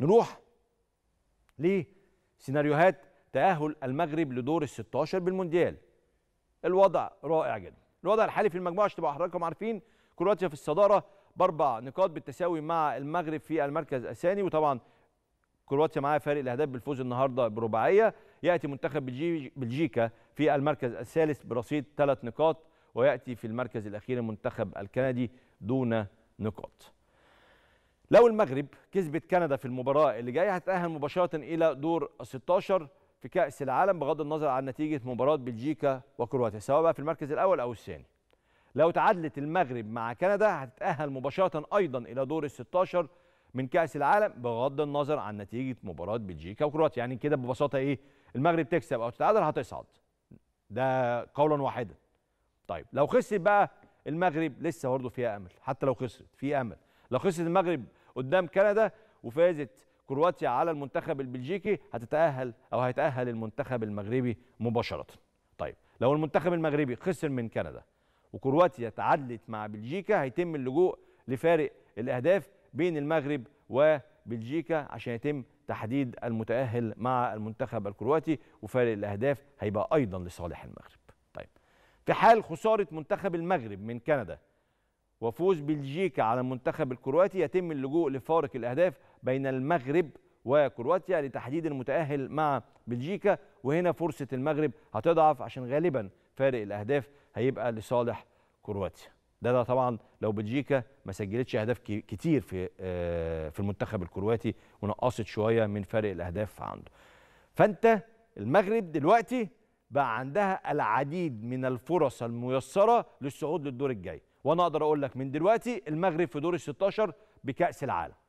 نروح. لسيناريوهات تأهل المغرب لدور ال 16 بالمونديال. الوضع رائع جدا. الوضع الحالي في المجموعة عشان تبقى حضراتكم عارفين كرواتيا في الصدارة باربع نقاط بالتساوي مع المغرب في المركز الثاني. وطبعا كرواتيا معاها فارق الأهداف بالفوز النهارده برباعية. يأتي منتخب بلجي- بلجيكا في المركز الثالث برصيد ثلاث نقاط ويأتي في المركز الأخير المنتخب الكندي دون نقاط. لو المغرب كسبت كندا في المباراة اللي جاية هتتاهل مباشرة إلى دور ال 16 في كأس العالم بغض النظر عن نتيجة مباراة بلجيكا وكرواتيا سواء بقى في المركز الأول أو الثاني. لو تعادلت المغرب مع كندا هتتأهل مباشرة أيضا إلى دور ال 16 من كأس العالم بغض النظر عن نتيجة مباراة بلجيكا وكرواتيا. يعني كده ببساطة إيه المغرب تكسب أو تتعادل هتصعد. ده قولا واحدا. طيب لو خسرت بقى المغرب لسه برضه فيها أمل. حتى لو خسرت في أمل. لو خسرت المغرب قدام كندا وفازت كرواتيا على المنتخب البلجيكي. هتتأهل أو هيتأهل المنتخب المغربي مباشرة. طيب لو المنتخب المغربي خسر من كندا وكرواتيا تعادلت مع بلجيكا هيتم اللجوء لفارق الأهداف بين المغرب وبلجيكا عشان يتم تحديد المتأهل مع المنتخب الكرواتي وفارق الأهداف هيبقى أيضا لصالح المغرب. طيب في حال خسارة منتخب المغرب من كندا وفوز بلجيكا على المنتخب الكرواتي يتم اللجوء لفارق الأهداف بين المغرب وكرواتيا لتحديد المتأهل مع بلجيكا. وهنا فرصة المغرب هتضعف عشان غالبا فارق الأهداف هيبقى لصالح كرواتيا. ده, ده طبعا لو بلجيكا ما سجلتش أهداف كتير في آه، في المنتخب الكرواتي ونقصت شوية من فارق الأهداف عنده. فأنت المغرب دلوقتي بقى عندها العديد من الفرص الميسرة للصعود للدور الجاي. وأنا أقدر أقول لك من دلوقتي المغرب في دور ال 16 بكأس العالم.